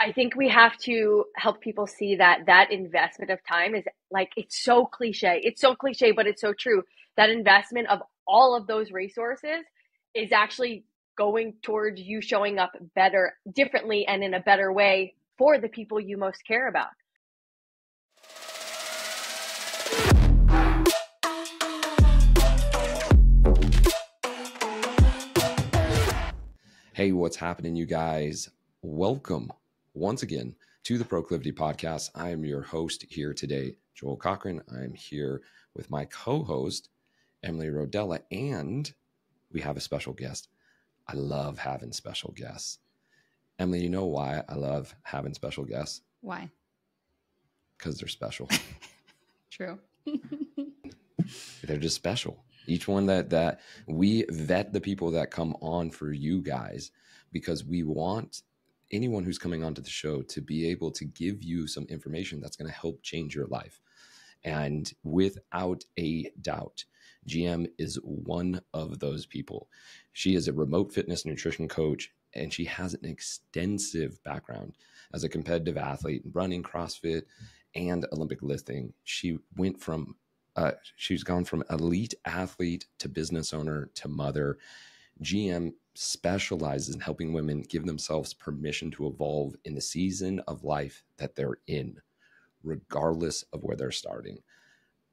I think we have to help people see that that investment of time is like it's so cliche. It's so cliche, but it's so true. That investment of all of those resources is actually going towards you showing up better, differently, and in a better way for the people you most care about. Hey, what's happening, you guys? Welcome once again to the Proclivity Podcast. I am your host here today, Joel Cochran. I'm here with my co host, Emily Rodella, and we have a special guest. I love having special guests. Emily, you know why I love having special guests? Why? Because they're special. True. they're just special each one that that we vet the people that come on for you guys because we want anyone who's coming onto the show to be able to give you some information that's going to help change your life. And without a doubt gm is one of those people. She is a remote fitness nutrition coach and she has an extensive background as a competitive athlete running crossfit and olympic lifting. She went from uh, she's gone from elite athlete to business owner to mother. GM specializes in helping women give themselves permission to evolve in the season of life that they're in, regardless of where they're starting.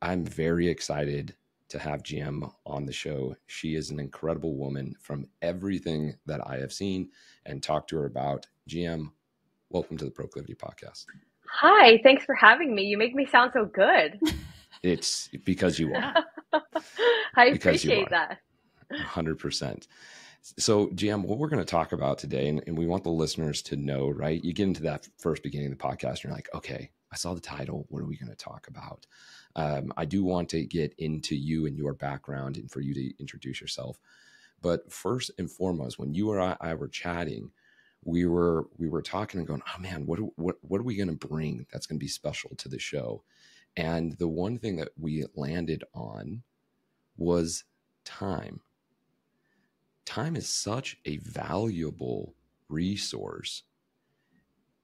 I'm very excited to have GM on the show. She is an incredible woman from everything that I have seen and talked to her about. GM, welcome to the Proclivity Podcast. Hi, thanks for having me. You make me sound so good. It's because you are. I because appreciate that. 100%. So, GM, what we're going to talk about today, and, and, we want the listeners to know, right? You get into that first beginning of the podcast, and you're like, okay, I saw the title. What are we going to talk about? Um, I do want to get into you and your background and for you to introduce yourself. But first and foremost, when you and I were chatting, we were we were talking and going, oh man, what what what are we going to bring that's going to be special to the show? And the one thing that we landed on was time. Time is such a valuable resource.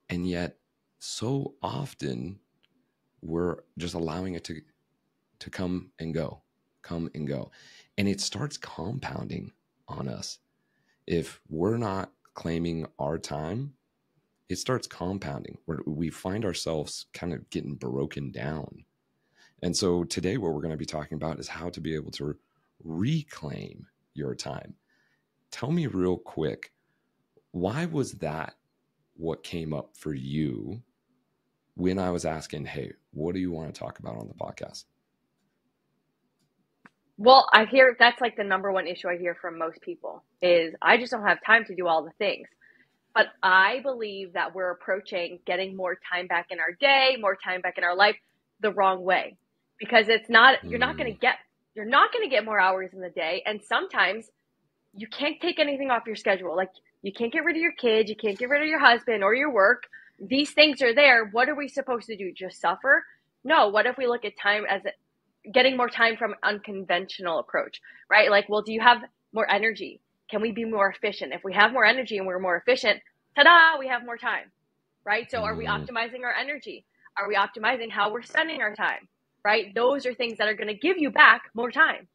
And yet, so often, we're just allowing it to, to come and go, come and go. And it starts compounding on us. If we're not claiming our time, it starts compounding where we find ourselves kind of getting broken down. And so today, what we're going to be talking about is how to be able to reclaim your time. Tell me real quick, why was that what came up for you when I was asking, hey, what do you want to talk about on the podcast? Well, I hear that's like the number one issue I hear from most people is I just don't have time to do all the things. But I believe that we're approaching getting more time back in our day, more time back in our life the wrong way because it's not, you're not going to mm. get, you're not going to get more hours in the day. And sometimes you can't take anything off your schedule. Like you can't get rid of your kids, you can't get rid of your husband or your work. These things are there. What are we supposed to do? Just suffer? No. What if we look at time as a, getting more time from unconventional approach, right? Like, well, do you have more energy? Can we be more efficient? If we have more energy and we're more efficient, ta-da, we have more time, right? So are we mm. optimizing our energy? Are we optimizing how we're spending our time? Right? Those are things that are going to give you back more time.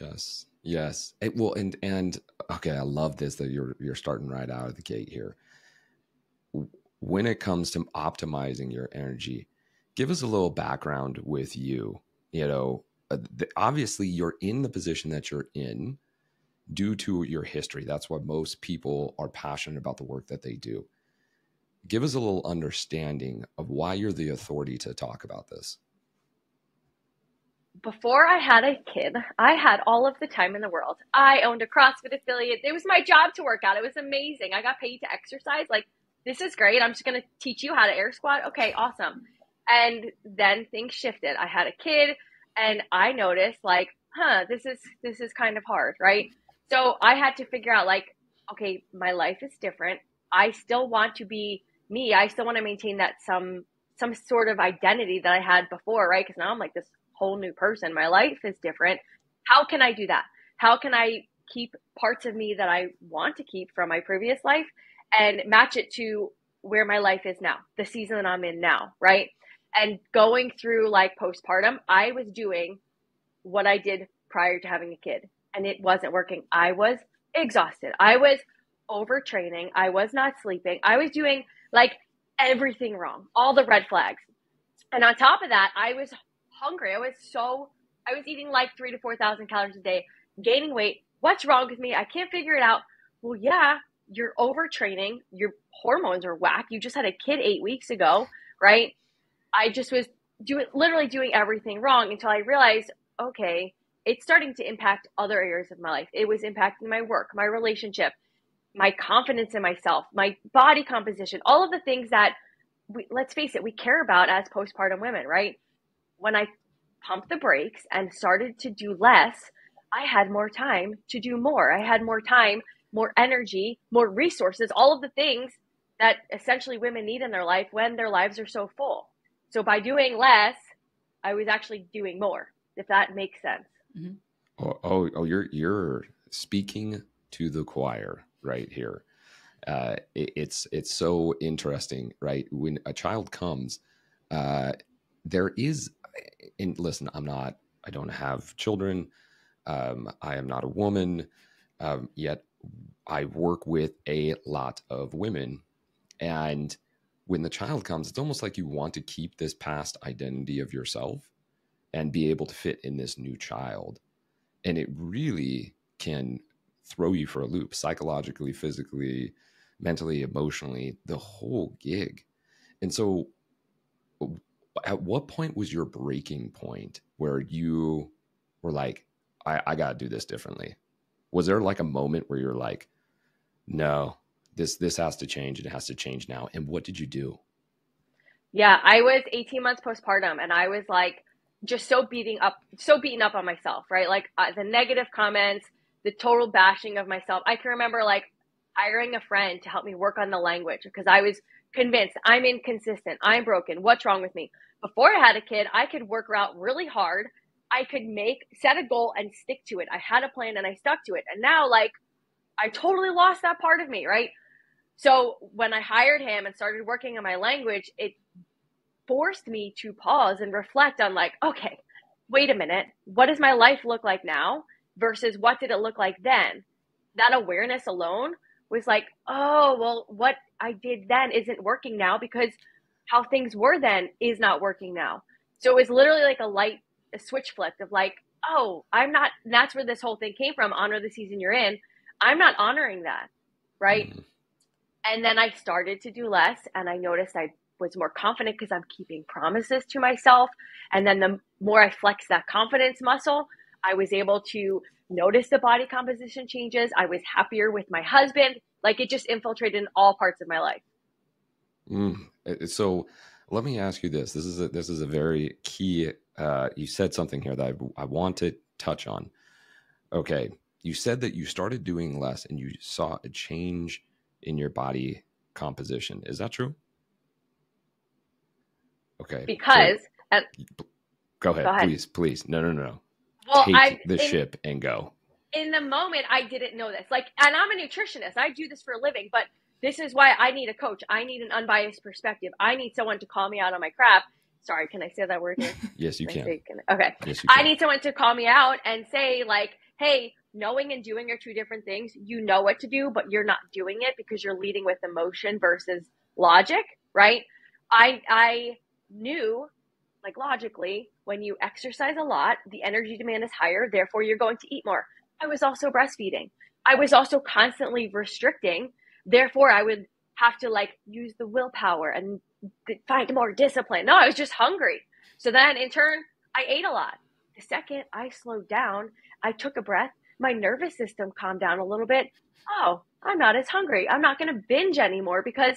Yes. Yes. It, well, and and okay, I love this that you're you're starting right out of the gate here. When it comes to optimizing your energy, give us a little background with you. You know, uh, obviously you're in the position that you're in due to your history. That's why most people are passionate about the work that they do. Give us a little understanding of why you're the authority to talk about this. Before I had a kid, I had all of the time in the world. I owned a CrossFit affiliate. It was my job to work out. It was amazing. I got paid to exercise. Like, this is great. I'm just going to teach you how to air squat. Okay, awesome. And then things shifted. I had a kid and I noticed like, huh, this is this is kind of hard, right? So I had to figure out like, okay, my life is different. I still want to be me. I still want to maintain that some some sort of identity that I had before, right? Because now I'm like this whole new person. My life is different. How can I do that? How can I keep parts of me that I want to keep from my previous life and match it to where my life is now, the season that I'm in now, right? And going through like postpartum, I was doing what I did prior to having a kid and it wasn't working. I was exhausted. I was overtraining. I was not sleeping. I was doing like everything wrong, all the red flags. And on top of that, I was hungry. I was so, I was eating like three to 4,000 calories a day, gaining weight. What's wrong with me? I can't figure it out. Well, yeah, you're overtraining. Your hormones are whack. You just had a kid eight weeks ago, right? I just was doing, literally doing everything wrong until I realized, okay, it's starting to impact other areas of my life. It was impacting my work, my relationship, my confidence in myself, my body composition, all of the things that we, let's face it, we care about as postpartum women, right? When I pumped the brakes and started to do less, I had more time to do more. I had more time, more energy, more resources, all of the things that essentially women need in their life when their lives are so full. So by doing less, I was actually doing more, if that makes sense. Mm-hmm. Oh, oh, oh, you're you're speaking to the choir right here. Uh, it, it's it's so interesting, right? When a child comes, uh, there is. And listen, I'm not. I don't have children. Um, I am not a woman. Um, yet I work with a lot of women, and when the child comes, it's almost like you want to keep this past identity of yourself and be able to fit in this new child. And it really can throw you for a loop psychologically, physically, mentally, emotionally, the whole gig. And so, at what point was your breaking point where you were like, I, I got to do this differently? Was there like a moment where you're like, no, this this has to change. And it has to change now. And what did you do? Yeah, I was 18 months postpartum, and I was like, just so beating up, so beaten up on myself, right? Like uh, the negative comments, the total bashing of myself. I can remember like hiring a friend to help me work on the language because I was convinced I'm inconsistent, I'm broken. What's wrong with me? Before I had a kid, I could work out really hard. I could make set a goal and stick to it. I had a plan and I stuck to it. And now like I totally lost that part of me, right? So when I hired him and started working on my language, it forced me to pause and reflect on like, okay, wait a minute, what does my life look like now versus what did it look like then? That awareness alone was like, oh, well, what I did then isn't working now because how things were then is not working now. So it was literally like a light, a switch flipped of like, oh, I'm not, that's where this whole thing came from. Honor the season you're in. I'm not honoring that. Right. Mm-hmm. And then I started to do less and I noticed I was more confident because I'm keeping promises to myself. And then the more I flex that confidence muscle, I was able to notice the body composition changes. I was happier with my husband. Like it just infiltrated in all parts of my life. Mm. So let me ask you this. This is a, this is a very key. Uh, you said something here that I, I want to touch on. Okay. You said that you started doing less and you saw a change in your body composition. Is that true? Okay. Because so, go, ahead, go, ahead, please, please. No, no, no. Well, Take I, the in, ship and go. In the moment, I didn't know this. Like, and I'm a nutritionist. I do this for a living, but this is why I need a coach. I need an unbiased perspective. I need someone to call me out on my crap. Sorry, can I say that word here? yes, you can. can. Okay. Yes, you can. I need someone to call me out and say, like, hey, knowing and doing are two different things. You know what to do, but you're not doing it because you're leading with emotion versus logic, right? I I knew, like logically, when you exercise a lot, the energy demand is higher, therefore you're going to eat more. I was also breastfeeding. I was also constantly restricting, therefore I would have to like use the willpower and find more discipline. No, I was just hungry. So then in turn, I ate a lot. The second I slowed down, I took a breath, my nervous system calmed down a little bit. Oh, I'm not as hungry. I'm not going to binge anymore because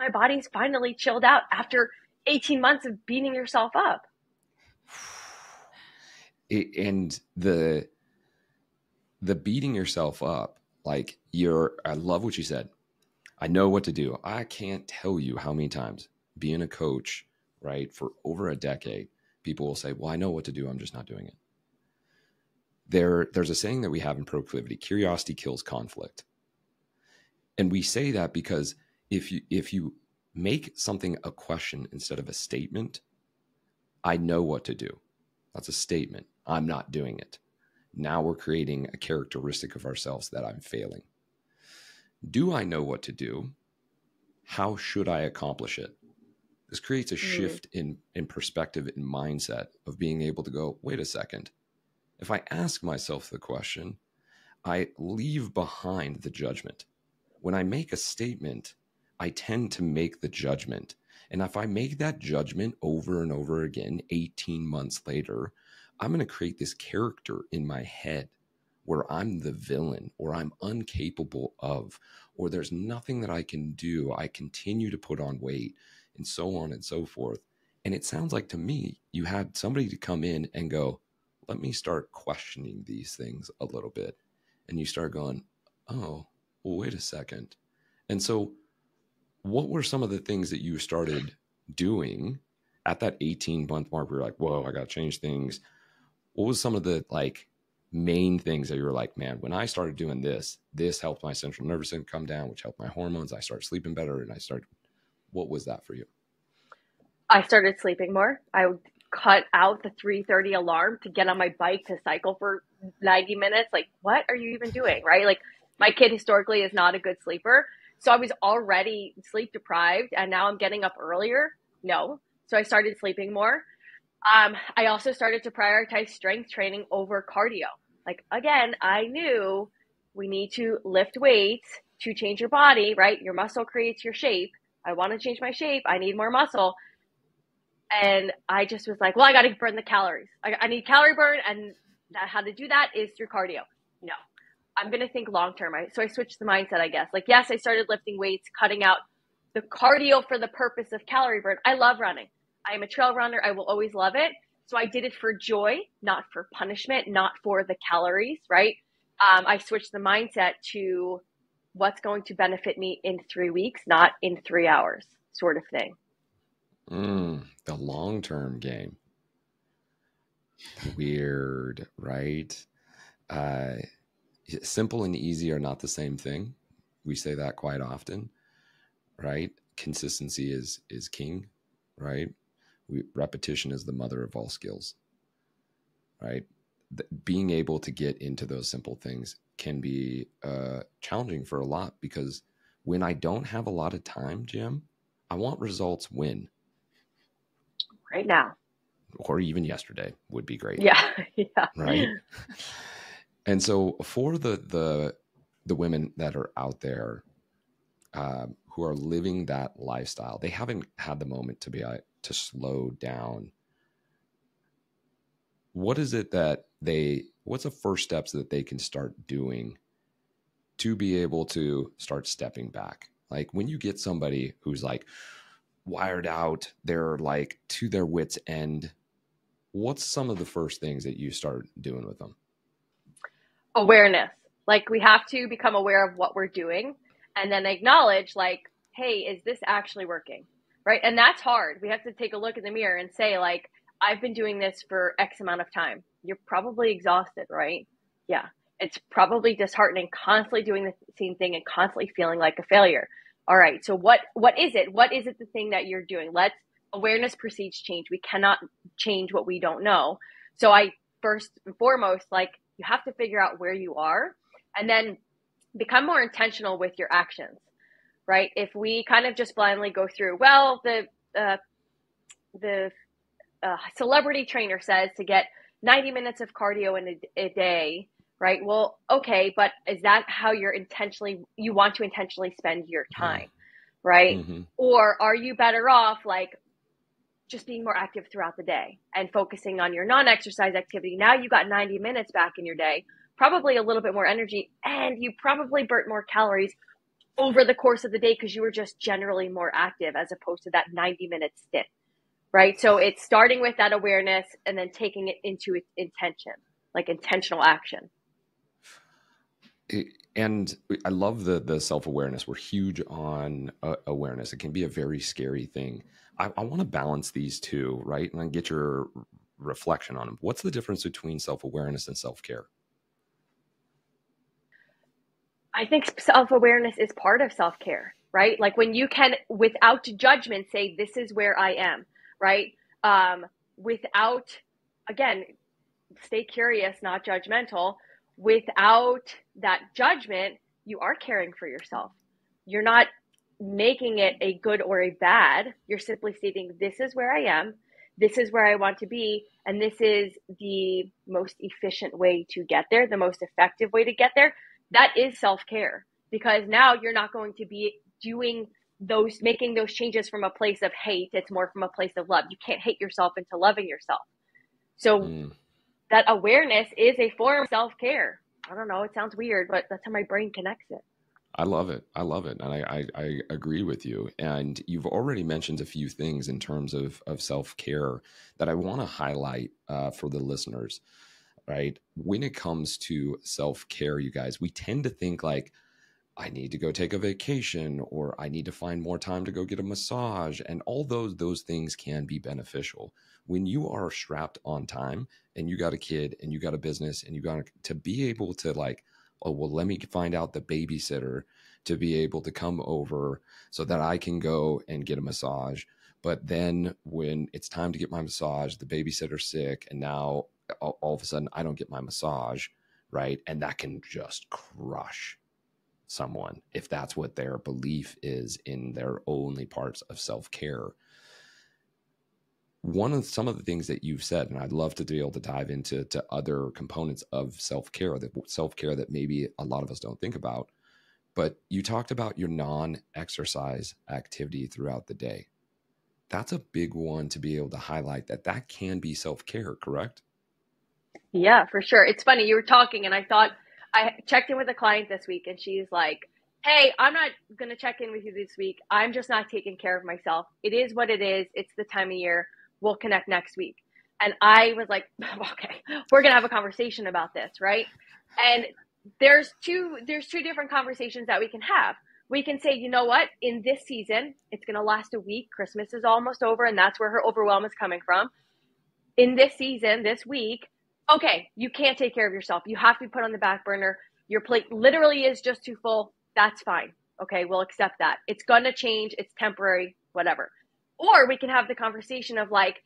my body's finally chilled out after 18 months of beating yourself up. and the the beating yourself up, like you're I love what you said. I know what to do. I can't tell you how many times being a coach, right, for over a decade, people will say, Well, I know what to do, I'm just not doing it. There, there's a saying that we have in proclivity curiosity kills conflict. And we say that because if you if you make something a question instead of a statement, I know what to do. That's a statement. I'm not doing it. Now we're creating a characteristic of ourselves that I'm failing. Do I know what to do? How should I accomplish it? This creates a mm. shift in, in perspective and mindset of being able to go, wait a second. If I ask myself the question, I leave behind the judgment. When I make a statement, I tend to make the judgment. And if I make that judgment over and over again, 18 months later, I'm going to create this character in my head where I'm the villain or I'm incapable of, or there's nothing that I can do. I continue to put on weight and so on and so forth. And it sounds like to me, you had somebody to come in and go, let me start questioning these things a little bit. And you start going, oh, well, wait a second. And so, what were some of the things that you started doing at that 18 month mark you're like, whoa, I got to change things? what was some of the like main things that you were like, man, when I started doing this, this helped my central nervous system come down, which helped my hormones. I started sleeping better, and I started. What was that for you? I started sleeping more. I would cut out the 3:30 alarm to get on my bike to cycle for 90 minutes. Like, what are you even doing? Right? Like, my kid historically is not a good sleeper, so I was already sleep deprived, and now I'm getting up earlier. No, so I started sleeping more. Um, I also started to prioritize strength training over cardio. Like, again, I knew we need to lift weights to change your body, right? Your muscle creates your shape. I want to change my shape. I need more muscle. And I just was like, well, I got to burn the calories. I, I need calorie burn. And that, how to do that is through cardio. No, I'm going to think long term. So I switched the mindset, I guess. Like, yes, I started lifting weights, cutting out the cardio for the purpose of calorie burn. I love running. I am a trail runner. I will always love it. So I did it for joy, not for punishment, not for the calories, right? Um, I switched the mindset to what's going to benefit me in three weeks, not in three hours, sort of thing. Mm, the long term game. Weird, right? Uh, simple and easy are not the same thing. We say that quite often, right? Consistency is is king, right? we, repetition is the mother of all skills right the, being able to get into those simple things can be uh, challenging for a lot because when i don't have a lot of time GM i want results when right now or even yesterday would be great yeah yeah right and so for the the the women that are out there uh, who are living that lifestyle they haven't had the moment to be uh, to slow down. What is it that they what's the first steps that they can start doing to be able to start stepping back? Like when you get somebody who's like wired out they're like to their wits end what's some of the first things that you start doing with them awareness like we have to become aware of what we're doing and then acknowledge like hey is this actually working right? And that's hard. We have to take a look in the mirror and say, like, I've been doing this for X amount of time. You're probably exhausted, right? Yeah. It's probably disheartening constantly doing the same thing and constantly feeling like a failure. All right. So what what is it? What is it the thing that you're doing? Let's awareness precedes change. We cannot change what we don't know. So I first and foremost like you have to figure out where you are and then become more intentional with your actions right? If we kind of just blindly go through, well, the uh, the uh, celebrity trainer says to get 90 minutes of cardio in a, a, day, right? Well, okay, but is that how you're intentionally you want to intentionally spend your time, right? Mm-hmm. Or are you better off like just being more active throughout the day and focusing on your non-exercise activity? Now you got 90 minutes back in your day, probably a little bit more energy, and you probably burnt more calories over the course of the day because you were just generally more active as opposed to that 90 minute stint right? So it's starting with that awareness and then taking it into intention like intentional action. And i love the the self-awareness. We're huge on uh, awareness. It can be a very scary thing i, I want to balance these two right and get your reflection on them what's the difference between self-awareness and self-care I think self awareness is part of self care. right? Like when you can, without judgment, say, this is where I am, right? Um, without, again, stay curious, not judgmental. Without that judgment, you are caring for yourself. You're not making it a good or a bad. You're simply stating, this is where I am, this is where I want to be, and this is the most efficient way to get there, the most effective way to get there. That is self care because now you're not going to be doing those, making those changes from a place of hate. It's more from a place of love. You can't hate yourself into loving yourself. So mm. that awareness is a form of self care. I don't know. It sounds weird, but that's how my brain connects it. I love it. I love it. And I, I, I, agree with you. And you've already mentioned a few things in terms of, of self care that I want to highlight uh, for the listeners, right? When it comes to self care, you guys, we tend to think like, I need to go take a vacation or I need to find more time to go get a massage. And all those, those things can be beneficial. When you are strapped on time and you got a kid and you got a business and you got to be able to like, oh, well, let me find out the babysitter to be able to come over so that I can go and get a massage. But then when it's time to get my massage, the babysitter's sick, and now all, all of a sudden I don't get my massage, right? And that can just crush someone if that's what their belief is in their only parts of self care one of some of the things that you've said, and I'd love to be able to dive into to other components of self care, that self care that maybe a lot of us don't think about. But you talked about your non exercise activity throughout the day. That's a big one to be able to highlight that that can be self care, correct? Yeah, for sure. It's funny. You were talking, and I thought I checked in with a client this week, and she's like, Hey, I'm not going to check in with you this week. I'm just not taking care of myself. It is what it is. It's the time of year we'll connect next week. And I was like, okay, we're going to have a conversation about this, right? And there's two there's two different conversations that we can have. We can say, you know what, in this season, it's going to last a week. Christmas is almost over, and that's where her overwhelm is coming from. In this season, this week, okay, you can't take care of yourself. You have to be put on the back burner. Your plate literally is just too full. That's fine. Okay, we'll accept that. It's going to change. It's temporary, whatever. Or we can have the conversation of like,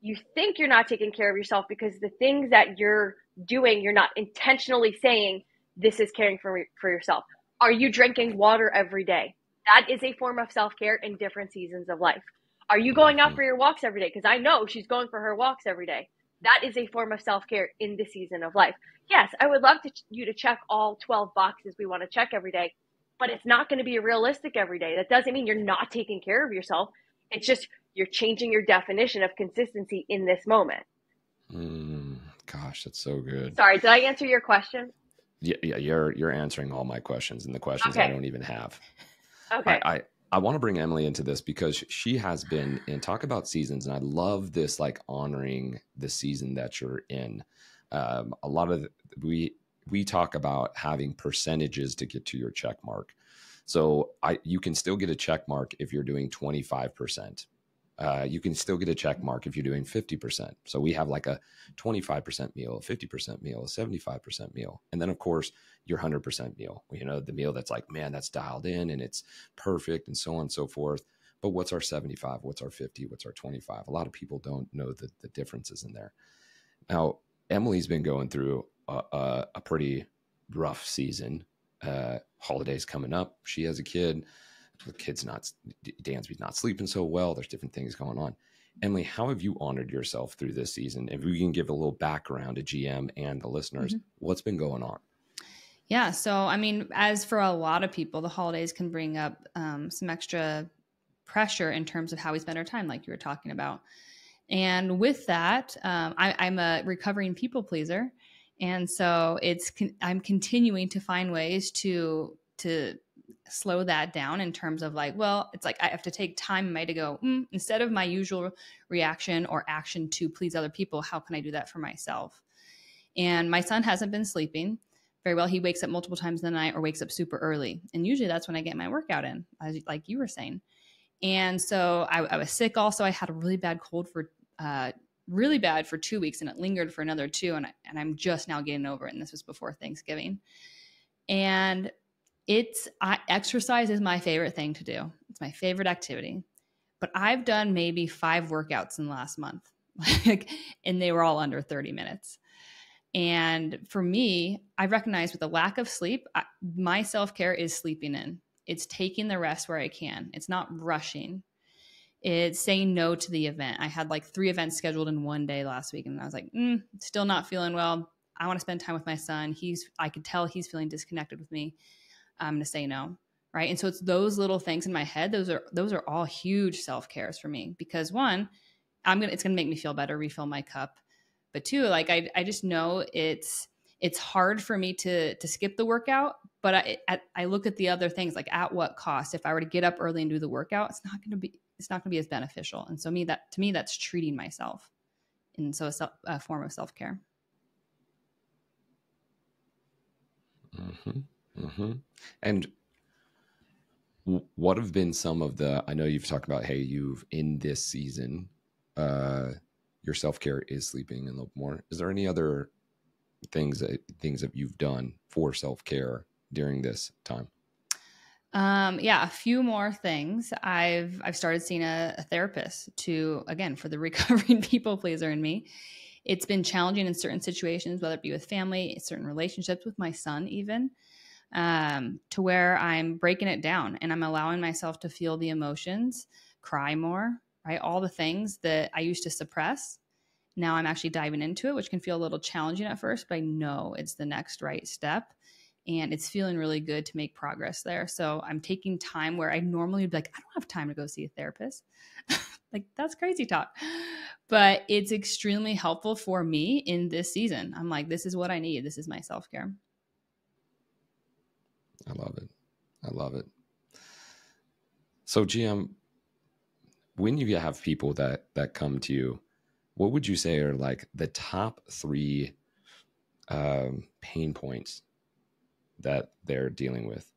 you think you're not taking care of yourself because the things that you're doing, you're not intentionally saying, this is caring for, for yourself. Are you drinking water every day? That is a form of self care in different seasons of life. Are you going out for your walks every day? Because I know she's going for her walks every day. That is a form of self care in the season of life. Yes, I would love to, you to check all 12 boxes we want to check every day, but it's not going to be a realistic every day. That doesn't mean you're not taking care of yourself. It's just you're changing your definition of consistency in this moment. Mm, gosh, that's so good. Sorry, did I answer your question? Yeah, yeah, you're you're answering all my questions and the questions okay. I don't even have. Okay. I, I, I want to bring Emily into this because she has been in talk about seasons, and I love this like honoring the season that you're in. Um, a lot of the, we we talk about having percentages to get to your check mark. So I you can still get a check mark if you're doing 25%. Uh, you can still get a check mark if you're doing 50%. So we have like a 25% meal, a 50% meal, a 75% meal. And then, of course, your 100% meal, you know, the meal that's like, man, that's dialed in and it's perfect and so on and so forth. But what's our 75? What's our 50? What's our 25? A lot of people don't know the, the differences in there. Now, Emily's been going through a, a, a pretty rough season uh, holidays coming up. She has a kid. The kid's not, Dansby's not sleeping so well. There's different things going on. Emily, how have you honored yourself through this season? If we can give a little background to GM and the listeners, mm-hmm. what's been going on? Yeah. So, I mean, as for a lot of people, the holidays can bring up um, some extra pressure in terms of how we spend our time, like you were talking about. And with that, um, I, I'm a recovering people pleaser and so it's con- i'm continuing to find ways to to slow that down in terms of like well it's like i have to take time my to go mm, instead of my usual reaction or action to please other people how can i do that for myself? And my son hasn't been sleeping. Very well he wakes up multiple times in the night or wakes up super early. And usually that's when i get my workout in as, like you were saying. And so I, I was sick also. I had a really bad cold for uh, really bad for two weeks and it lingered for another two and, I, and i'm just now getting over it and this was before thanksgiving and it's I, exercise is my favorite thing to do. It's my favorite activity. But I've done maybe five workouts in the last month, like, and they were all under 30 minutes. And for me, I recognize with the lack of sleep, I, my self care is sleeping in. It's taking the rest where I can. It's not rushing. It's saying no to the event. I had like three events scheduled in one day last week, and I was like, mm, still not feeling well. I want to spend time with my son. He's, I could tell he's feeling disconnected with me. I'm going to say no. Right. And so it's those little things in my head. Those are, those are all huge self cares for me because one, I'm going to, it's going to make me feel better, refill my cup. But two, like I, I just know it's, it's hard for me to to skip the workout but I, I look at the other things like at what cost if i were to get up early and do the workout it's not going to be it's not going to be as beneficial and so me that to me that's treating myself and so a, a form of self-care mm-hmm. Mm-hmm. And what have been some of the? I know you've talked about, hey, you've in this season, uh, your self care is sleeping a little more. Is there any other things that things that you've done for self care during this time? Um, yeah, a few more things. I've I've started seeing a, a therapist to again for the recovering people pleaser in me. It's been challenging in certain situations, whether it be with family, certain relationships with my son, even um, to where I'm breaking it down and I'm allowing myself to feel the emotions, cry more, right? All the things that I used to suppress. Now I'm actually diving into it, which can feel a little challenging at first, but I know it's the next right step. And it's feeling really good to make progress there. So I'm taking time where I normally would be like, I don't have time to go see a therapist. like, that's crazy talk. But it's extremely helpful for me in this season. I'm like, this is what I need. This is my self care. I love it. I love it. So GM, when you have people that that come to you, what would you say are like the top three um, pain points that they're dealing with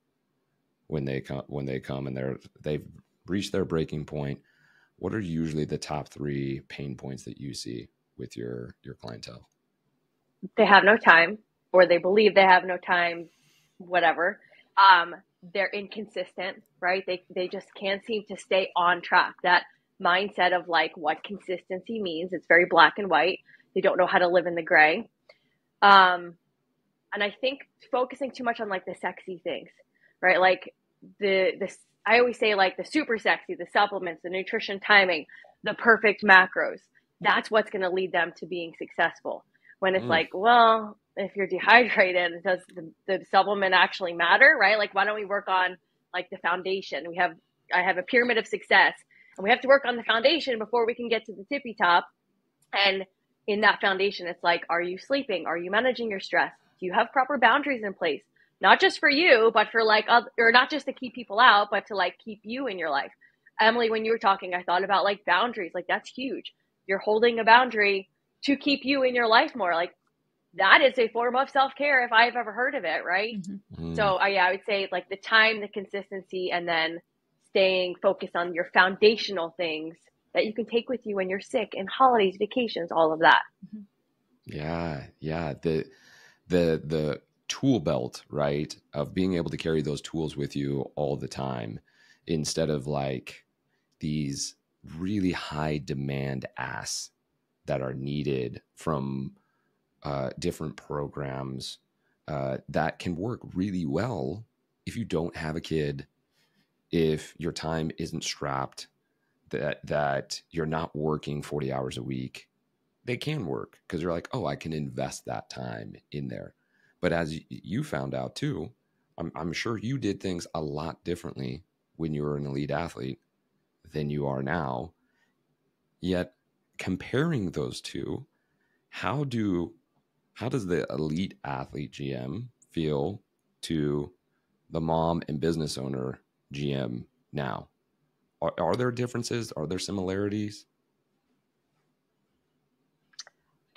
when they come when they come and they're they've reached their breaking point? What are usually the top three pain points that you see with your your clientele? They have no time, or they believe they have no time, whatever. Um, they're inconsistent, right? They they just can't seem to stay on track. That mindset of like what consistency means. It's very black and white. They don't know how to live in the gray. Um, and I think focusing too much on like the sexy things, right? Like the the I always say like the super sexy, the supplements, the nutrition timing, the perfect macros. That's what's going to lead them to being successful. When it's mm. like, well, if you're dehydrated, does the, the supplement actually matter, right? Like, why don't we work on like the foundation? We have, I have a pyramid of success and we have to work on the foundation before we can get to the tippy top. And in that foundation, it's like, are you sleeping? Are you managing your stress? Do you have proper boundaries in place? Not just for you, but for like, other, or not just to keep people out, but to like keep you in your life. Emily, when you were talking, I thought about like boundaries. Like that's huge. You're holding a boundary to keep you in your life more. Like that is a form of self care if I've ever heard of it, right? Mm-hmm. Mm. So, uh, yeah, I would say like the time, the consistency, and then staying focused on your foundational things that you can take with you when you're sick and holidays, vacations, all of that. Mm-hmm. Yeah, yeah. The the the tool belt, right, of being able to carry those tools with you all the time instead of like these really high demand asks that are needed from uh, different programs uh, that can work really well if you don't have a kid, if your time isn't strapped, that that you're not working 40 hours a week. They can work because you're like, oh, I can invest that time in there. But as you found out too, I'm, I'm sure you did things a lot differently when you were an elite athlete than you are now. Yet comparing those two, how do how does the elite athlete GM feel to the mom and business owner GM now? Are, are there differences? Are there similarities?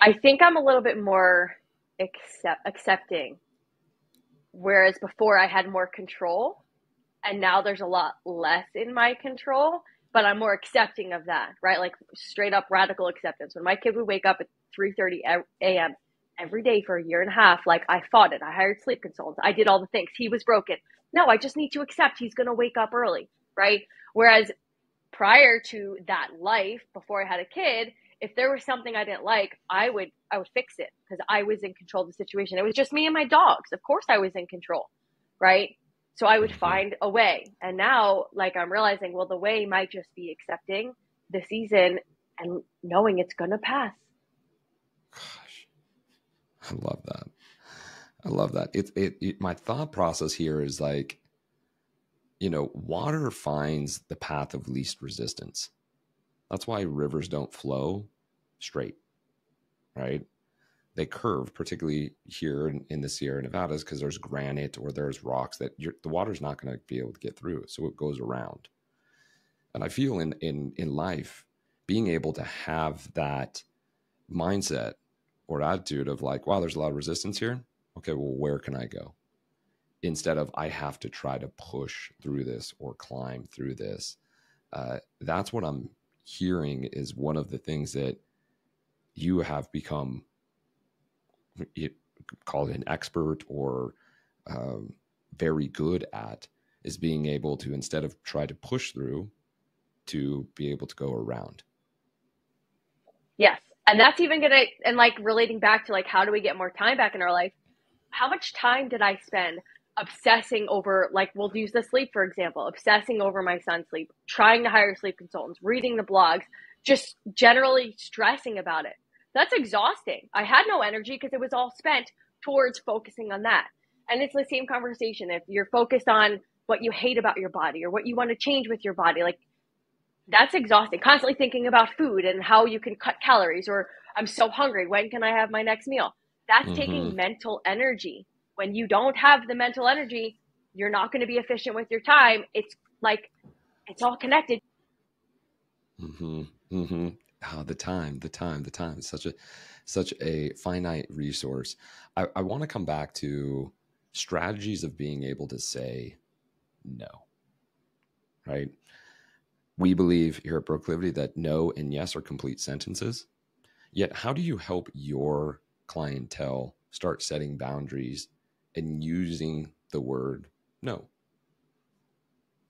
I think I'm a little bit more accept, accepting, whereas before I had more control, and now there's a lot less in my control. But I'm more accepting of that, right? Like straight up radical acceptance. When my kid would wake up at 3:30 a.m every day for a year and a half. Like I fought it. I hired sleep consultants. I did all the things. He was broken. No, I just need to accept he's going to wake up early, right? Whereas prior to that life, before I had a kid, if there was something I didn't like, I would I would fix it because I was in control of the situation. It was just me and my dogs. Of course I was in control, right? So I would mm-hmm. find a way. And now like I'm realizing, well the way might just be accepting the season and knowing it's going to pass. Gosh. I love that. I love that. It, it, it my thought process here is like you know, water finds the path of least resistance. That's why rivers don't flow straight, right? They curve, particularly here in, in the Sierra Nevadas, because there's granite or there's rocks that the water's not going to be able to get through. So it goes around. And I feel in in in life, being able to have that mindset or attitude of like, wow, there's a lot of resistance here. Okay, well, where can I go? Instead of I have to try to push through this or climb through this. Uh, that's what I'm hearing is one of the things that you have become called an expert or um, very good at is being able to instead of try to push through to be able to go around. Yes. And that's even gonna and like relating back to like how do we get more time back in our life? How much time did i spend obsessing over like we'll use the sleep for example obsessing over my son's sleep trying to hire sleep consultants reading the blogs just generally stressing about it. That's exhausting. I had no energy because it was all spent towards focusing on that. And it's the same conversation. If you're focused on what you hate about your body or what you want to change with your body like that's exhausting. Constantly thinking about food and how you can cut calories or i'm so hungry. When can i have my next meal? That's mm-hmm. taking mental energy when you don't have the mental energy, you're not going to be efficient with your time. It's like it's all connected. Mm-hmm. Mm-hmm. Oh, the time, the time, the time. It's such a such a finite resource. I, I want to come back to strategies of being able to say no. Right. We believe here at Proclivity that no and yes are complete sentences. Yet, how do you help your clientele start setting boundaries and using the word no?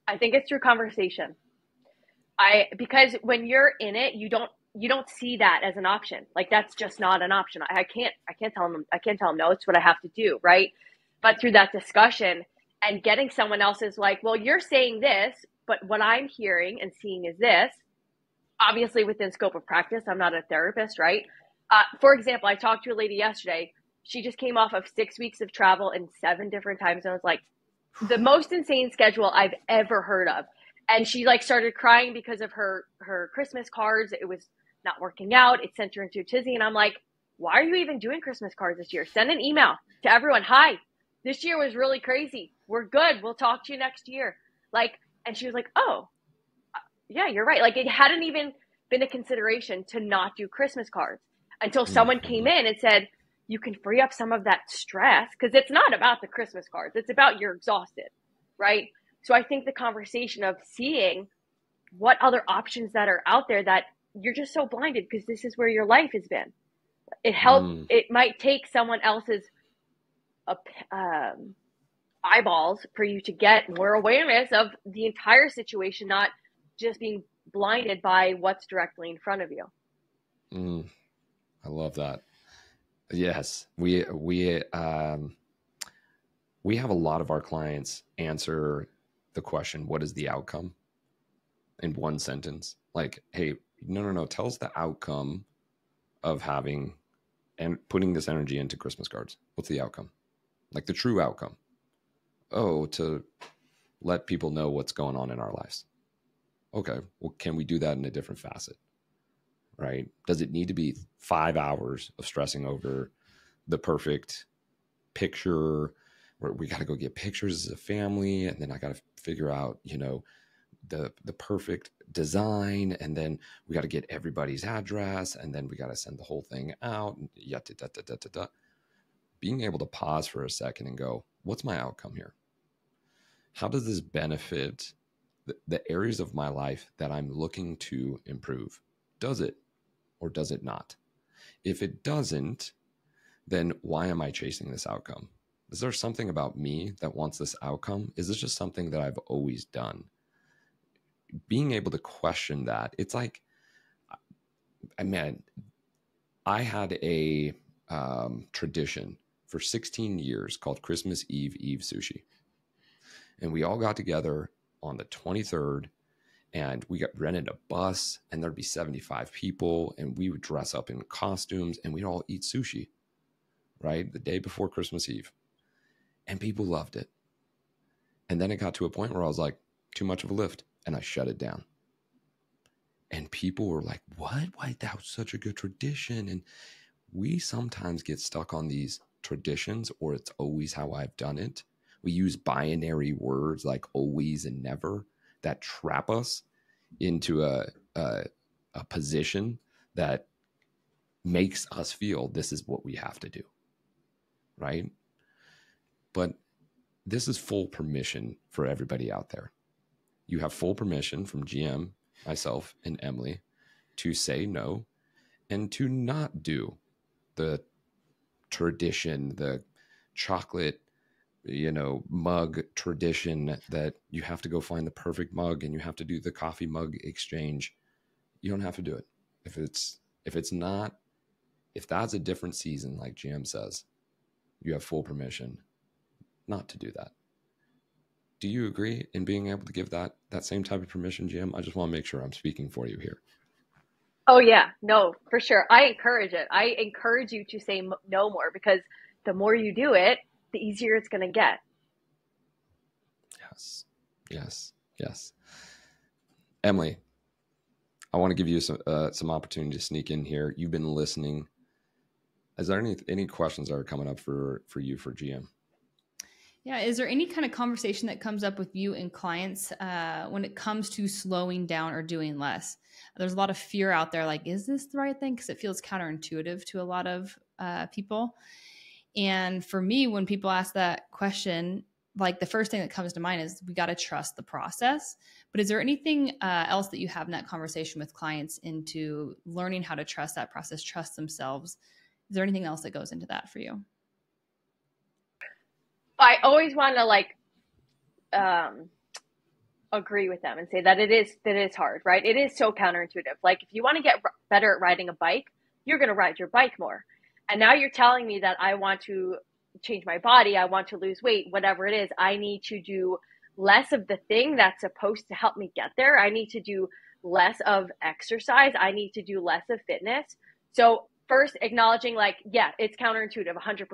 I think it's through conversation. I because when you're in it, you don't you don't see that as an option. Like that's just not an option. I, I can't I can't tell them I can't tell them no. It's what I have to do, right? But through that discussion and getting someone else's like, well, you're saying this, but what I'm hearing and seeing is this. Obviously, within scope of practice, I'm not a therapist, right? Uh, for example, I talked to a lady yesterday she just came off of six weeks of travel in seven different time zones, like the most insane schedule I've ever heard of. And she like started crying because of her her Christmas cards. It was not working out. It sent her into a tizzy. And I'm like, why are you even doing Christmas cards this year? Send an email to everyone. Hi, this year was really crazy. We're good. We'll talk to you next year. Like, and she was like, oh, uh, yeah, you're right. Like, it hadn't even been a consideration to not do Christmas cards until mm-hmm. someone came in and said, you can free up some of that stress because it's not about the Christmas cards. It's about you're exhausted, right? So I think the conversation of seeing what other options that are out there that you're just so blinded because this is where your life has been. It helps. Mm. It might take someone else's um, eyeballs for you to get more awareness of the entire situation, not just being blinded by what's directly in front of you. Mm. I love that. Yes, we we um, we have a lot of our clients answer the question, "What is the outcome?" in one sentence. Like, hey, no, no, no. Tell us the outcome of having and putting this energy into Christmas cards. What's the outcome? Like the true outcome. Oh, to let people know what's going on in our lives. Okay, well, can we do that in a different facet? Right? Does it need to be five hours of stressing over the perfect picture where we got to go get pictures as a family and then I got to figure out, you know, the the perfect design and then we got to get everybody's address and then we got to send the whole thing out da, da, da, da, da. being able to pause for a second and go what's my outcome here how does this benefit the, the areas of my life that i'm looking to improve does it or does it not? If it doesn't, then why am I chasing this outcome? Is there something about me that wants this outcome? Is this just something that I've always done? Being able to question that, it's like, I mean, I had a um, tradition for 16 years called Christmas Eve Eve Sushi. And we all got together on the 23rd and we got rented a bus and there'd be 75 people and we would dress up in costumes and we'd all eat sushi right the day before christmas eve. And people loved it. And then it got to a point where i was like too much of a lift and i shut it down. And people were like what? Why that was such a good tradition. And we sometimes get stuck on these traditions or it's always how i've done it. We use binary words like always and never that trap us into a, a, a position that makes us feel this is what we have to do. Right. But this is full permission for everybody out there. You have full permission from GM, myself, and Emily to say no and to not do the tradition, the chocolate you know mug tradition that you have to go find the perfect mug and you have to do the coffee mug exchange. You don't have to do it. If it's if it's not if that's a different season like gm says you have full permission not to do that. Do you agree in being able to give that that same type of permission gm i just want to make sure i'm speaking for you here. Oh yeah. No for sure. I encourage it. I encourage you to say no more because the more you do it the easier it's going to get. Yes. Yes. Yes. Emily, I want to give you some uh, some opportunity to sneak in here. You've been listening. Is there any any questions that are coming up for for you for GM? Yeah, is there any kind of conversation that comes up with you and clients uh, when it comes to slowing down or doing less? There's a lot of fear out there, like, is this the right thing? Because it feels counterintuitive to a lot of uh, people. And for me, when people ask that question, like the first thing that comes to mind is we got to trust the process. But is there anything uh, else that you have in that conversation with clients into learning how to trust that process, trust themselves? Is there anything else that goes into that for you? I always want to like um, agree with them and say that it is that it is hard, right? It is so counterintuitive. Like if you want to get better at riding a bike, you're going to ride your bike more. And now you're telling me that I want to change my body, I want to lose weight, whatever it is, I need to do less of the thing that's supposed to help me get there. I need to do less of exercise. I need to do less of fitness. So, first, acknowledging, like, yeah, it's counterintuitive, 100%.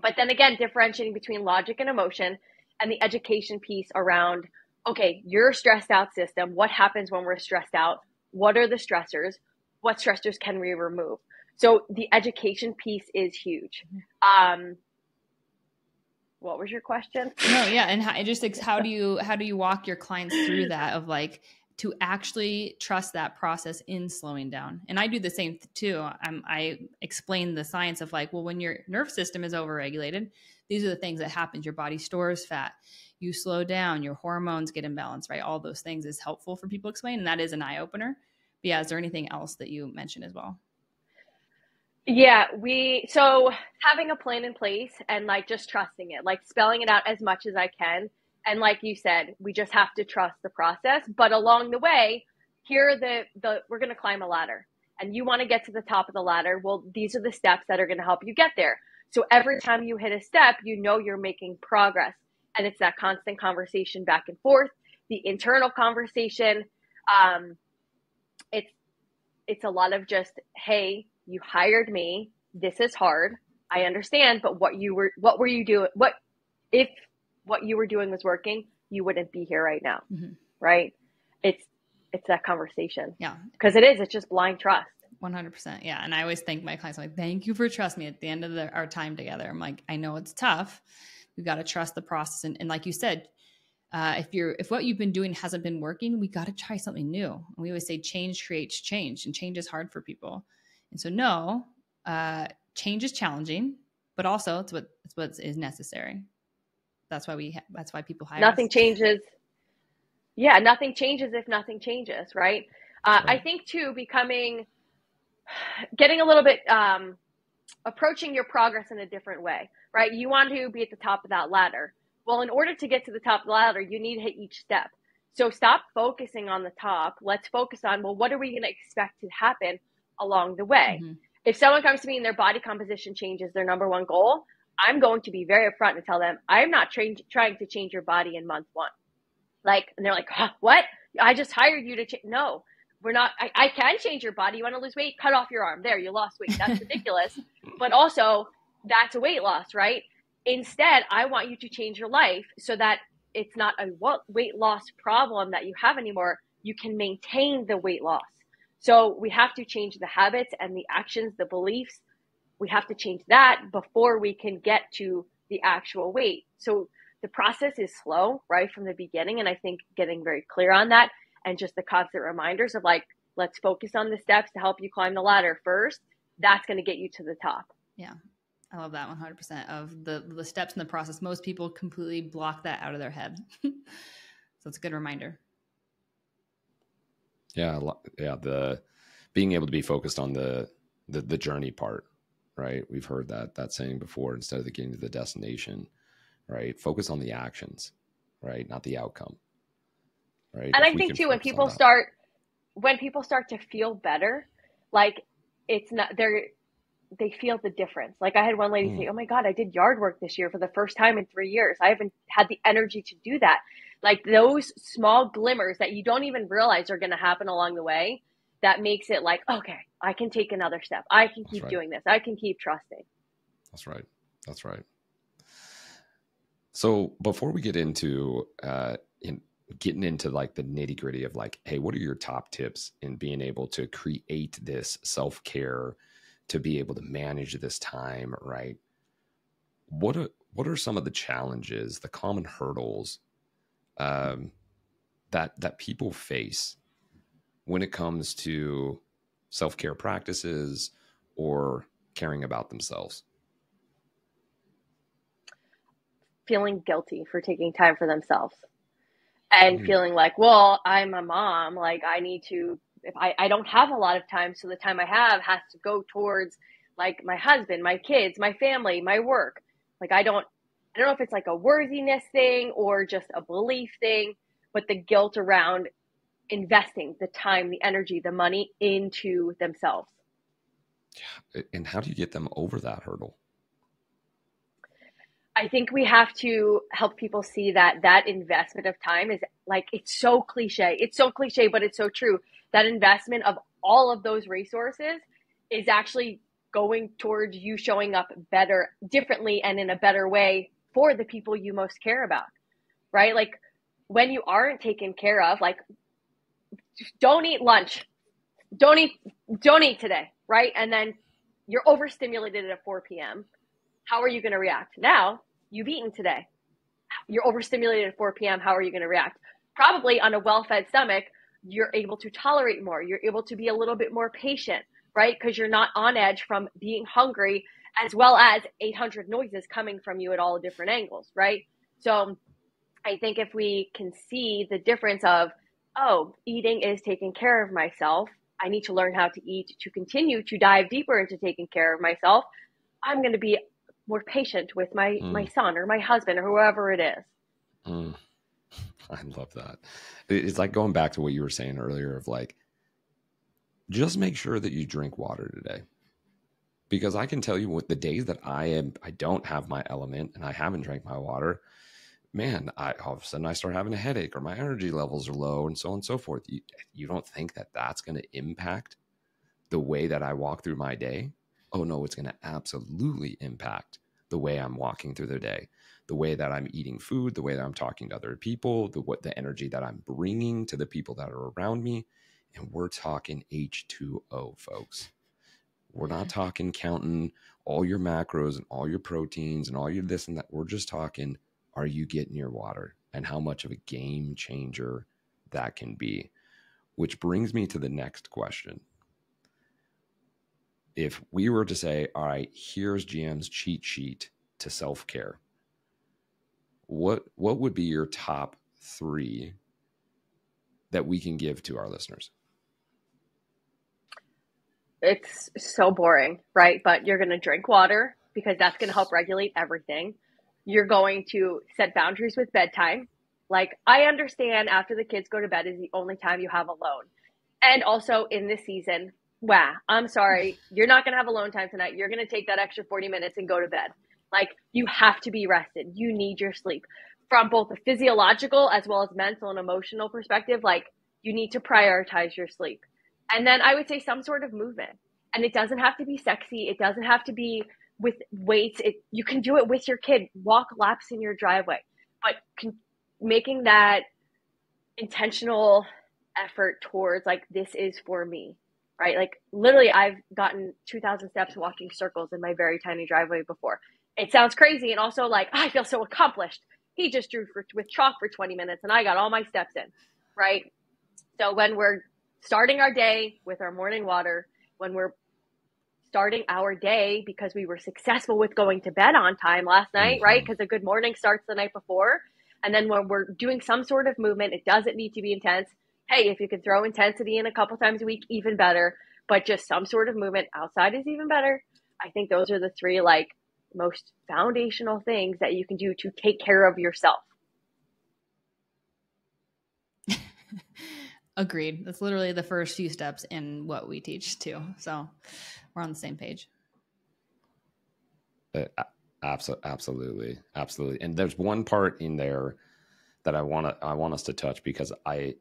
But then again, differentiating between logic and emotion and the education piece around, okay, your stressed out system. What happens when we're stressed out? What are the stressors? What stressors can we remove? So the education piece is huge. Um, what was your question? No, yeah, and how, just like, how do you how do you walk your clients through that of like to actually trust that process in slowing down? And I do the same too. I'm, I explain the science of like, well, when your nerve system is overregulated, these are the things that happen. Your body stores fat. You slow down. Your hormones get imbalanced. Right, all those things is helpful for people to explain, and that is an eye opener. But yeah, is there anything else that you mentioned as well? Yeah, we so having a plan in place and like just trusting it, like spelling it out as much as I can. And like you said, we just have to trust the process. But along the way, here the the we're gonna climb a ladder. And you want to get to the top of the ladder. Well, these are the steps that are gonna help you get there. So every time you hit a step, you know you're making progress. And it's that constant conversation back and forth, the internal conversation. Um, it's it's a lot of just, hey, you hired me. This is hard. I understand, but what you were, what were you doing? What if what you were doing was working? You wouldn't be here right now, mm-hmm. right? It's it's that conversation. Yeah, because it is. It's just blind trust. One hundred percent. Yeah, and I always thank my clients. I'm like, thank you for trusting me. At the end of the, our time together, I'm like, I know it's tough. We've got to trust the process, and, and like you said, uh, if you're if what you've been doing hasn't been working, we got to try something new. And we always say change creates change, and change is hard for people. And so, no, uh, change is challenging, but also it's what it's what is necessary. That's why we. Ha- that's why people hire. Nothing us. changes. Yeah, nothing changes if nothing changes, right? Uh, right? I think too, becoming, getting a little bit um, approaching your progress in a different way, right? You want to be at the top of that ladder. Well, in order to get to the top of the ladder, you need to hit each step. So stop focusing on the top. Let's focus on, well, what are we going to expect to happen along the way? Mm-hmm. If someone comes to me and their body composition changes their number one goal, I'm going to be very upfront and tell them, I'm not tra- trying to change your body in month one. Like, and they're like, huh, what? I just hired you to change. No, we're not, I, I can change your body. You want to lose weight? Cut off your arm. There, you lost weight. That's ridiculous. but also, that's a weight loss, right? Instead, I want you to change your life so that it's not a weight loss problem that you have anymore. You can maintain the weight loss. So we have to change the habits and the actions, the beliefs. We have to change that before we can get to the actual weight. So the process is slow right from the beginning. And I think getting very clear on that and just the constant reminders of like, let's focus on the steps to help you climb the ladder first. That's going to get you to the top. Yeah. I love that 100% of the the steps in the process. Most people completely block that out of their head. so it's a good reminder. Yeah, yeah, the being able to be focused on the the the journey part, right? We've heard that that saying before instead of the getting to the destination, right? Focus on the actions, right? Not the outcome. Right? And if I think too when people start when people start to feel better, like it's not they're they feel the difference. Like I had one lady mm. say, "Oh my god, I did yard work this year for the first time in 3 years. I haven't had the energy to do that." Like those small glimmers that you don't even realize are going to happen along the way that makes it like, "Okay, I can take another step. I can keep right. doing this. I can keep trusting." That's right. That's right. So, before we get into uh in getting into like the nitty gritty of like, hey, what are your top tips in being able to create this self care to be able to manage this time, right? What are what are some of the challenges, the common hurdles um, that that people face when it comes to self care practices or caring about themselves? Feeling guilty for taking time for themselves and mm-hmm. feeling like, well, I'm a mom, like I need to if I, I don't have a lot of time, so the time I have has to go towards like my husband, my kids, my family, my work. Like I don't I don't know if it's like a worthiness thing or just a belief thing, but the guilt around investing the time, the energy, the money into themselves. Yeah. And how do you get them over that hurdle? I think we have to help people see that that investment of time is like it's so cliche. It's so cliche, but it's so true that investment of all of those resources is actually going towards you showing up better, differently, and in a better way for the people you most care about, right? Like when you aren't taken care of, like don't eat lunch, don't eat, don't eat today, right? And then you're overstimulated at 4 p.m. How are you going to react? Now you've eaten today. You're overstimulated at 4 p.m. How are you going to react? Probably on a well fed stomach, you're able to tolerate more. You're able to be a little bit more patient, right? Because you're not on edge from being hungry as well as 800 noises coming from you at all different angles, right? So I think if we can see the difference of, oh, eating is taking care of myself. I need to learn how to eat to continue to dive deeper into taking care of myself. I'm going to be more patient with my, mm. my son or my husband or whoever it is. Mm. I love that. It's like going back to what you were saying earlier of like, just make sure that you drink water today. Because I can tell you what the days that I am, I don't have my element and I haven't drank my water, man, I all of a sudden I start having a headache or my energy levels are low and so on and so forth. You, you don't think that that's going to impact the way that I walk through my day? Oh no, it's going to absolutely impact the way I'm walking through the day the way that I'm eating food, the way that I'm talking to other people, the what the energy that I'm bringing to the people that are around me. And we're talking H2O, folks. We're not mm-hmm. talking counting all your macros and all your proteins and all your this and that. We're just talking are you getting your water and how much of a game changer that can be. Which brings me to the next question. If we were to say, all right, here's GM's cheat sheet to self care, what what would be your top three that we can give to our listeners? It's so boring, right? But you're going to drink water because that's going to help regulate everything. You're going to set boundaries with bedtime. Like, I understand after the kids go to bed is the only time you have alone. And also in this season, wow, I'm sorry, you're not going to have alone time tonight. You're going to take that extra 40 minutes and go to bed. Like, you have to be rested. You need your sleep from both a physiological as well as mental and emotional perspective. Like, you need to prioritize your sleep. And then I would say some sort of movement. And it doesn't have to be sexy. It doesn't have to be with weights. It, you can do it with your kid. Walk laps in your driveway. But can, making that intentional effort towards like, this is for me, right? Like literally I've gotten 2000 steps walking circles in my very tiny driveway before. It sounds crazy. And also like, I feel so accomplished. He just drew for, with chalk for 20 minutes and I got all my steps in, right? So when we're starting our day with our morning water, when we're starting our day because we were successful with going to bed on time last night, mm-hmm. right? Because a good morning starts the night before. And then when we're doing some sort of movement, it doesn't need to be intense. Hey, if you can throw intensity in a couple times a week, even better. But just some sort of movement outside is even better. I think those are the three like most foundational things that you can do to take care of yourself. Agreed. That's literally the first few steps in what we teach too. So we're on the same page. Uh, absolutely, absolutely. And there's one part in there that I want to I want us to touch because I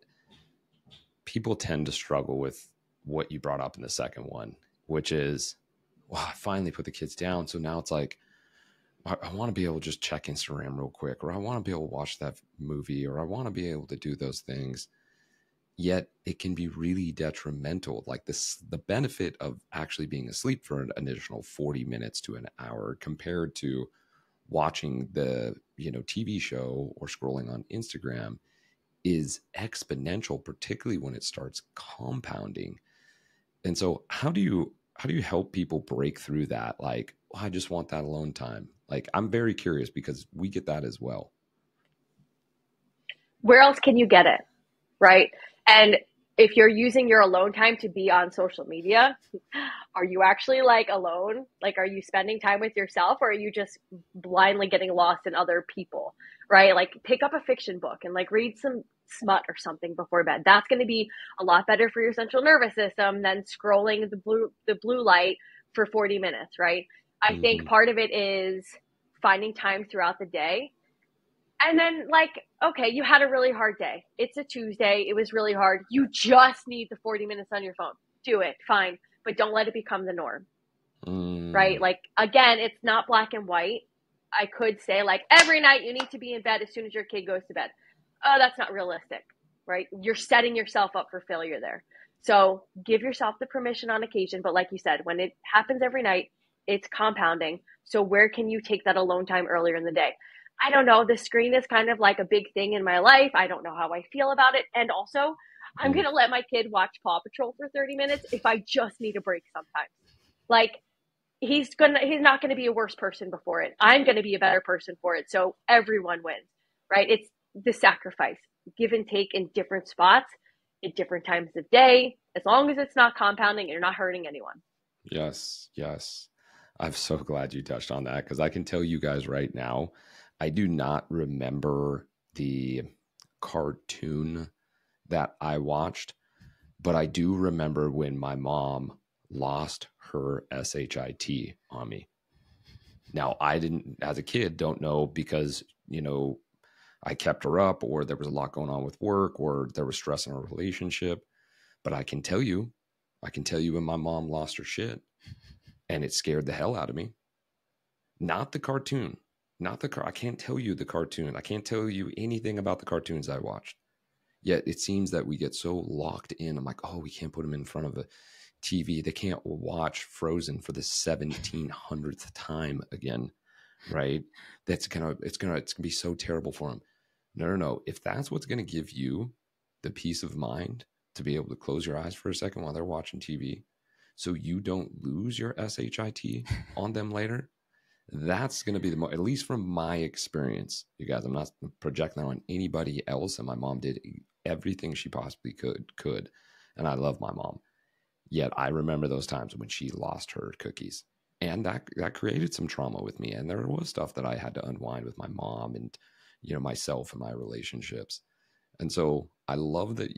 people tend to struggle with what you brought up in the second one, which is, wow, I finally put the kids down. So now it's like, I, I want to be able to just check Instagram real quick, or I want to be able to watch that movie, or I want to be able to do those things yet it can be really detrimental like this the benefit of actually being asleep for an additional 40 minutes to an hour compared to watching the you know tv show or scrolling on instagram is exponential particularly when it starts compounding. And so how do you how do you help people break through that? Like oh, i just want that alone time. Like i'm very curious because we get that as well. Where else can you get it right and if you're using your alone time to be on social media, are you actually like alone? Like, are you spending time with yourself or are you just blindly getting lost in other people? Right? Like, pick up a fiction book and like read some smut or something before bed. That's going to be a lot better for your central nervous system than scrolling the blue, the blue light for 40 minutes. Right? I mm-hmm. think part of it is finding time throughout the day and then like okay you had a really hard day. It's a tuesday. It was really hard. You just need the 40 minutes on your phone. Do it. Fine. But don't let it become the norm. Mm. right? Like again it's not black and white. I could say like every night you need to be in bed as soon as your kid goes to bed. Oh that's not realistic. Right? You're setting yourself up for failure there. So give yourself the permission on occasion. But like you said when it happens every night it's compounding. So where can you take that alone time earlier in the day I don't know, the screen is kind of like a big thing in my life. I don't know how I feel about it. And also, I'm going to let my kid watch Paw Patrol for 30 minutes if I just need a break sometimes. Like, he's going to, he's not going to be a worse person before it. I'm going to be a better person for it. So everyone wins, right? It's the sacrifice, give and take in different spots at different times of day, as long as it's not compounding and you're not hurting anyone. Yes, yes. I'm so glad you touched on that because I can tell you guys right now, I do not remember the cartoon that I watched, but I do remember when my mom lost her SHIT on me. Now, I didn't, as a kid, don't know because, you know, I kept her up or there was a lot going on with work or there was stress in our relationship. But I can tell you, I can tell you when my mom lost her shit and it scared the hell out of me. Not the cartoon, not the car. I can't tell you the cartoon. I can't tell you anything about the cartoons I watched. Yet it seems that we get so locked in. I'm like, oh, we can't put them in front of a TV. They can't watch Frozen for the 1700th time again, right? That's gonna it's gonna it's gonna be so terrible for them. No, no, no. If that's what's gonna give you the peace of mind to be able to close your eyes for a second while they're watching TV, so you don't lose your SHIT on them later, that's going to be the most, at least from my experience, you guys. I'm not projecting on anybody else, and my mom did everything she possibly could could, and I love my mom. Yet I remember those times when she lost her cookies. And that that created some trauma with me. And there was stuff that I had to unwind with my mom and you know myself and my relationships. And so I love that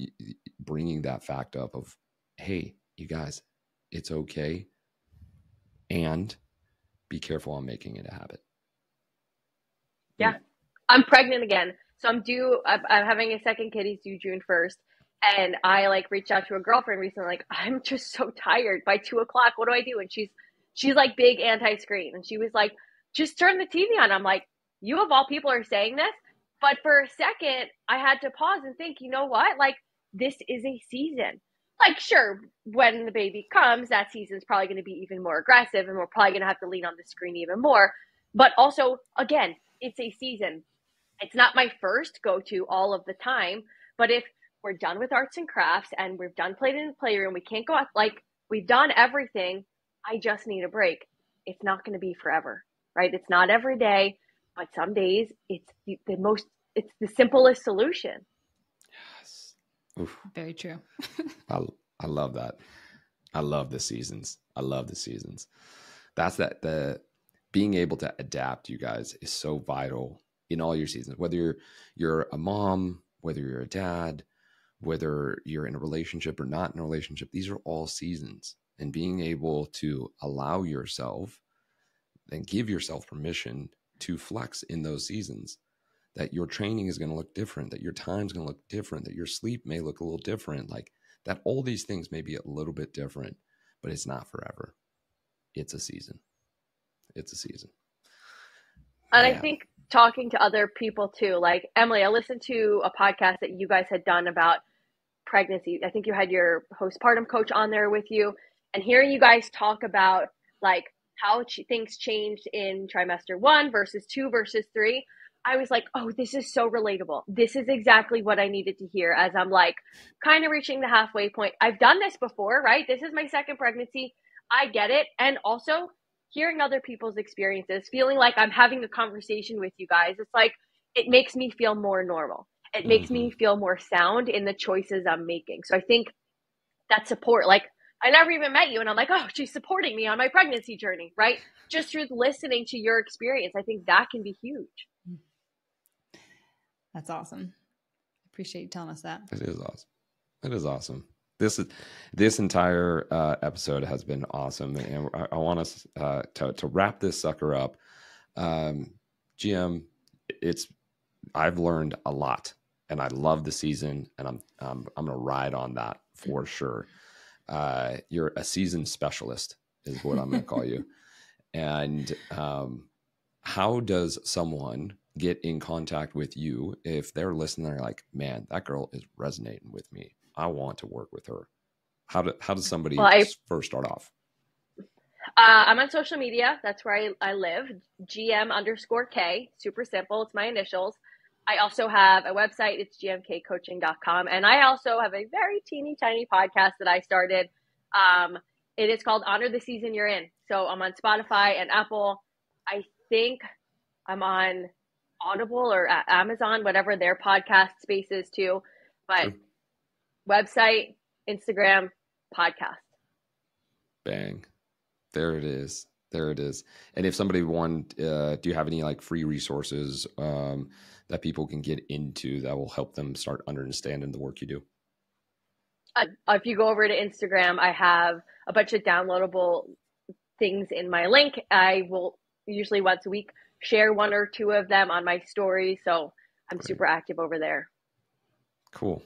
bringing that fact up of, hey, you guys, it's okay, and be careful on making it a habit. Yeah, I'm pregnant again, so I'm due. I'm, I'm having a second kid. He's due June first, and I like reached out to a girlfriend recently, like I'm just so tired. By two o'clock, what do I do? And she's she's like big anti-screen, and she was like, just turn the TV on. I'm like, you of all people are saying this, but for a second, I had to pause and think, you know what? Like this is a season. Like sure, when the baby comes, that season's probably going to be even more aggressive, and we're probably going to have to lean on the screen even more. But also, again, it's a season. It's not my first go to all of the time, but if we're done with arts and crafts and we've done played in the playroom. We can't go out like we've done everything. I just need a break. It's not going to be forever, right? It's not every day, but some days it's the, the most, it's the simplest solution. Oof. Very true. I, I love that. I love the seasons. I love the seasons. That's that the being able to adapt, you guys, is so vital in all your seasons. Whether you're you're a mom, whether you're a dad, whether you're in a relationship or not in a relationship, these are all seasons. And being able to allow yourself and give yourself permission to flex in those seasons, that your training is going to look different, that your time's going to look different, that your sleep may look a little different, like that all these things may be a little bit different, but it's not forever. It's a season. It's a season. And I think talking to other people too, like Emily, I listened to a podcast that you guys had done about pregnancy. I think you had your postpartum coach on there with you, and hearing you guys talk about like how ch- things changed in trimester one versus two versus three. I was like, oh, this is so relatable. This is exactly what I needed to hear as I'm like kind of reaching the halfway point. I've done this before, right? This is my second pregnancy. I get it. And also hearing other people's experiences, feeling like I'm having a conversation with you guys, it's like it makes me feel more normal. It makes mm-hmm. me feel more sound in the choices I'm making. So I think that support, like I never even met you, and I'm like, oh, she's supporting me on my pregnancy journey, right? Just through listening to your experience, I think that can be huge. That's awesome. I appreciate you telling us that. It is awesome. It is awesome. This is this entire uh, episode has been awesome, and I, I want us uh, to to wrap this sucker up. Um, GM, it's I've learned a lot and I love the season, and I'm I'm I'm gonna ride on that for sure. Uh, you're a season specialist, is what I'm gonna call you. And um, how does someone get in contact with you if they're listening? They're like, man, that girl is resonating with me. I want to work with her. How do how does somebody well, I, first start off? Uh, I'm on social media. That's where I, I live. GM underscore K. Super simple. It's my initials. I also have a website. It's gmkcoaching.com. And I also have a very teeny tiny podcast that I started. Um, it is called Honor the Season You're In. So I'm on Spotify and Apple. I think I'm on Audible or Amazon, whatever their podcast space is too. But website, Instagram, podcast. Bang. There it is. There it is. And if somebody want, uh, do you have any like free resources um, that people can get into that will help them start understanding the work you do? Uh, if you go over to Instagram, I have a bunch of downloadable things in my link. I will usually once a week share one or two of them on my story. So I'm Great. super active over there. Cool.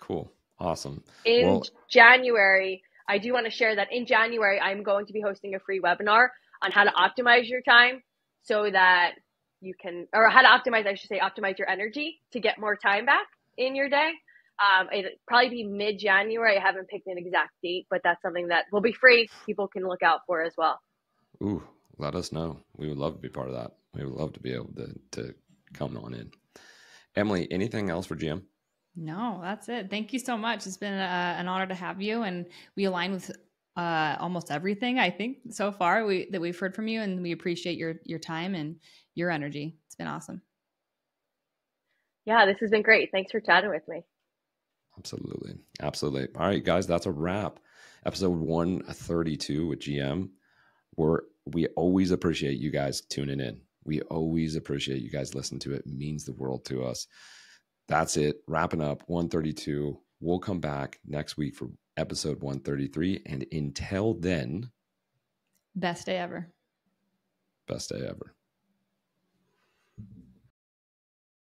Cool. Awesome. In well, January, I do want to share that in January, I'm going to be hosting a free webinar on how to optimize your time so that you can, or how to optimize, I should say, optimize your energy to get more time back in your day. Um, it'll probably be mid January. I haven't picked an exact date, but that's something that will be free. People can look out for as well. Ooh, let us know. We would love to be part of that. We would love to be able to, to come on in. Emily, anything else for GM? No, that's it. Thank you so much. It's been uh, an honor to have you, and we align with uh, almost everything I think so far we, that we've heard from you, and we appreciate your your time and your energy. It's been awesome. Yeah, this has been great. Thanks for chatting with me. Absolutely, absolutely. All right, guys, that's a wrap. episode 132 with GM. We're we always appreciate you guys tuning in. We always appreciate you guys listening to it. it means the world to us. That's it. Wrapping up 132. We'll come back next week for episode 133. And until then, best day ever. Best day ever.